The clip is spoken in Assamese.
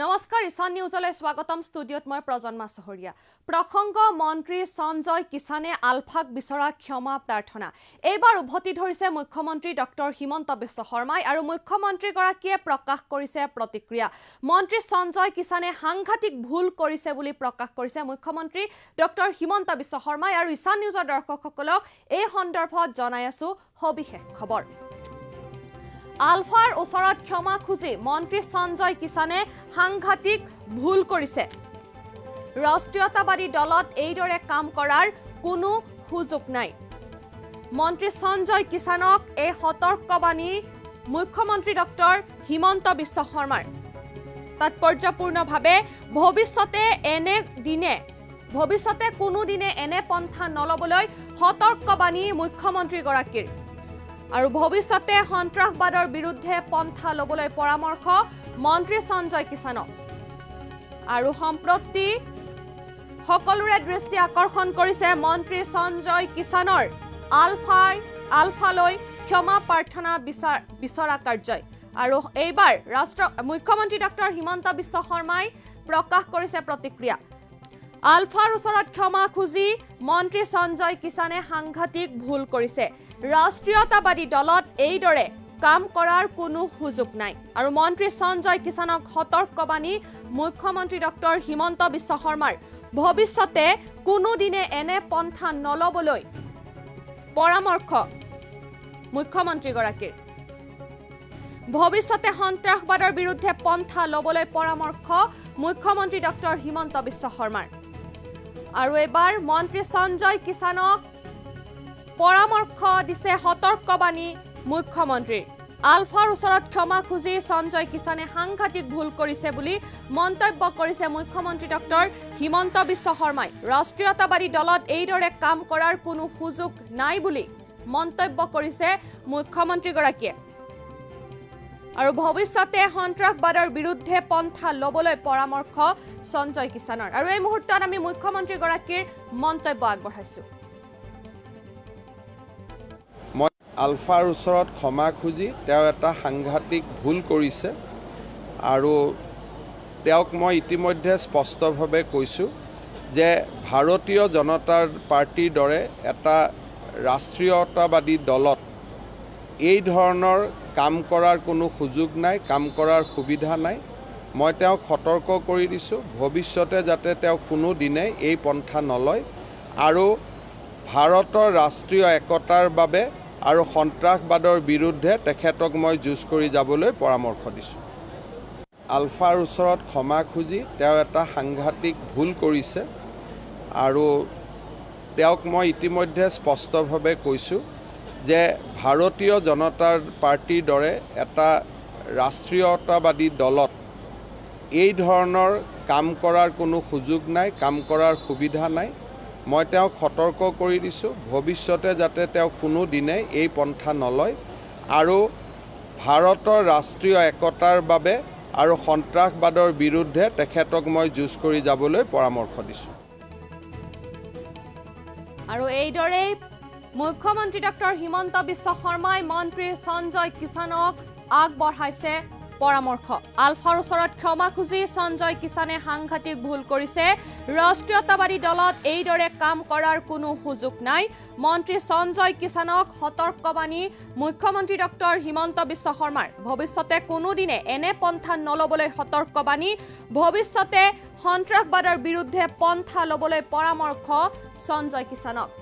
নমস্কাৰ ঈশান নিউজলৈ স্বাগতম। ষ্টুডিঅ'ত মই প্ৰজন্মা চহৰীয়া। প্ৰসংগ মন্ত্ৰী সঞ্জয় কিষাণে আলফাক বিচৰা ক্ষমা প্ৰাৰ্থনা। এইবাৰ উভতি ধৰিছে মুখ্যমন্ত্ৰী ডক্টৰ হিমন্ত বিশ্ব শৰ্মাই আৰু মুখ্যমন্ত্ৰীগৰাকীয়ে প্ৰকাশ কৰিছে প্ৰতিক্ৰিয়া। মন্ত্ৰী সঞ্জয় কিষাণে সাংঘাতিক ভুল কৰিছে বুলি প্ৰকাশ কৰিছে মুখ্যমন্ত্ৰী ডক্টৰ হিমন্ত বিশ্ব শৰ্মাই আৰু ঈশান নিউজৰ দৰ্শকসকলক এই সন্দৰ্ভত জনাই আছো সবিশেষ খবৰ। আলফাৰ ওচৰত ক্ষমা খুজি মন্ত্ৰী সঞ্জয় কিষাণে সাংঘাতিক ভুল কৰিছে। ৰাষ্ট্ৰীয়তাবাদী দলত এইদৰে কাম কৰাৰ কোনো সুযোগ নাই। মন্ত্ৰী সঞ্জয় কিষাণক এই সতৰ্কবাণী মুখ্যমন্ত্ৰী ডক্টৰ হিমন্ত বিশ্ব শৰ্মাৰ। তাৎপৰ্যপূৰ্ণভাৱে ভৱিষ্যতে এনে দিনে ভৱিষ্যতে কোনোদিনে এনে পন্থা নল'বলৈ সতৰ্কবাণী মুখ্যমন্ত্ৰীগৰাকীৰ। আৰু ভৱিষ্যতে সন্ত্ৰাসবাদৰ বিৰুদ্ধে পন্থা ল'বলৈ পৰামৰ্শ মন্ত্ৰী সঞ্জয় কিষাণক। আৰু সম্প্ৰতি সকলোৰে দৃষ্টি আকৰ্ষণ কৰিছে মন্ত্ৰী সঞ্জয় কিষাণৰ আলফাই আলফালৈ ক্ষমা প্ৰাৰ্থনা বিচাৰ বিচৰা কাৰ্যই আৰু এইবাৰ ৰাষ্ট্ৰ মুখ্যমন্ত্ৰী ডক্টৰ হিমন্ত বিশ্ব শৰ্মাই প্ৰকাশ কৰিছে প্ৰতিক্ৰিয়া। আলফাৰ ওচৰত ক্ষমা খুজি মন্ত্ৰী সঞ্জয় কিষাণে সাংঘাতিক ভুল কৰিছে। ৰাষ্ট্ৰীয়তাবাদী দলত এইদৰে কাম কৰাৰ কোনো সুযোগ নাই। আৰু মন্ত্ৰী সঞ্জয় কিষাণক সতৰ্কবাণী মুখ্যমন্ত্ৰী ডক্টৰ হিমন্ত বিশ্ব শৰ্মাৰ। ভৱিষ্যতে কোনোদিনে এনে পন্থা নল'বলৈ পৰামৰ্শ মুখ্যমন্ত্ৰীগৰাকীৰ। ভৱিষ্যতে সন্ত্ৰাসবাদৰ বিৰুদ্ধে পন্থা ল'বলৈ পৰামৰ্শ মুখ্যমন্ত্ৰী ডক্টৰ হিমন্ত বিশ্ব শৰ্মাৰ। আৰু এইবাৰ মন্ত্ৰী সঞ্জয় কিষাণক পৰামৰ্শ দিছে সতৰ্কবাণী মুখ্যমন্ত্ৰীৰ আলফাৰ ওচৰত ক্ষমা খুজি সঞ্জয় কিষাণে সাংঘাতিক ভুল কৰিছে বুলি মন্তব্য কৰিছে মুখ্যমন্ত্ৰী ডক্টৰ হিমন্ত বিশ্ব শৰ্মাই। ৰাষ্ট্ৰীয়তাবাদী দলত এইদৰে কাম কৰাৰ কোনো সুযোগ নাই বুলি মন্তব্য কৰিছে মুখ্যমন্ত্ৰীগৰাকীয়ে। আৰু ভৱিষ্যতে সন্ত্ৰাসবাদৰ বিৰুদ্ধে পন্থা ল'বলৈ পৰামৰ্শ সঞ্জয় কিষাণৰ। আৰু এই মুহূৰ্তত আমি মুখ্যমন্ত্ৰীগৰাকীৰ মন্তব্য আগবঢ়াইছো। মই আলফাৰ ওচৰত ক্ষমা খুজি তেওঁ এটা সাংঘাতিক ভুল কৰিছে আৰু তেওঁক মই ইতিমধ্যে স্পষ্টভাৱে কৈছোঁ যে ভাৰতীয় জনতা পাৰ্টীৰ দৰে এটা ৰাষ্ট্ৰীয়তাবাদী দলত এই ধৰণৰ কাম কৰাৰ কোনো সুযোগ নাই কাম কৰাৰ সুবিধা নাই। মই তেওঁক সতৰ্ক কৰি দিছোঁ। ভৱিষ্যতে যাতে তেওঁ কোনো দিনে এই পন্থা নলয় আৰু ভাৰতৰ ৰাষ্ট্ৰীয় একতাৰ বাবে আৰু সন্ত্ৰাসবাদৰ বিৰুদ্ধে তেখেতক মই যুঁজ কৰি যাবলৈ পৰামৰ্শ দিছোঁ। আলফাৰ ওচৰত ক্ষমা খুজি তেওঁ এটা সাংঘাতিক ভুল কৰিছে আৰু তেওঁক মই ইতিমধ্যে স্পষ্টভাৱে কৈছোঁ। যে ভাৰতীয় জনতা পাৰ্টীৰ দৰে এটা ৰাষ্ট্ৰীয়তাবাদী দলত এই ধৰণৰ কাম কৰাৰ কোনো সুযোগ নাই কাম কৰাৰ সুবিধা নাই। মই তেওঁক সতৰ্ক কৰি দিছোঁ। ভৱিষ্যতে যাতে তেওঁ কোনো দিনে এই পন্থা নলয় আৰু ভাৰতৰ ৰাষ্ট্ৰীয় একতাৰ বাবে আৰু সন্ত্ৰাসবাদৰ বিৰুদ্ধে তেখেতক মই যুঁজ কৰি যাবলৈ পৰামৰ্শ দিছোঁ। আৰু এইদৰেই মুখ্যমন্ত্ৰী ডক্টৰ হিমন্ত বিশ্ব শৰ্মাই মন্ত্ৰী সঞ্জয় কিষাণক আগবঢ়াইছে পৰামৰ্শ। আলফাৰ ওচৰত ক্ষমা খুজি সঞ্জয় কিষাণে সাংঘাতিক ভুল কৰিছে। ৰাষ্ট্ৰীয়তাবাদী দলত এইদৰে কাম কৰাৰ কোনো সুযোগ নাই। মন্ত্ৰী সঞ্জয় কিষাণক সতৰ্কবাণী মুখ্যমন্ত্ৰী ডক্টৰ হিমন্ত বিশ্ব শৰ্মাৰ। ভৱিষ্যতে কোনোদিনে এনে পন্থা নল'বলৈ সতৰ্কবাণী। ভৱিষ্যতে সন্ত্ৰাসবাদৰ বিৰুদ্ধে পন্থা ল'বলৈ পৰামৰ্শ সঞ্জয় কিষাণক।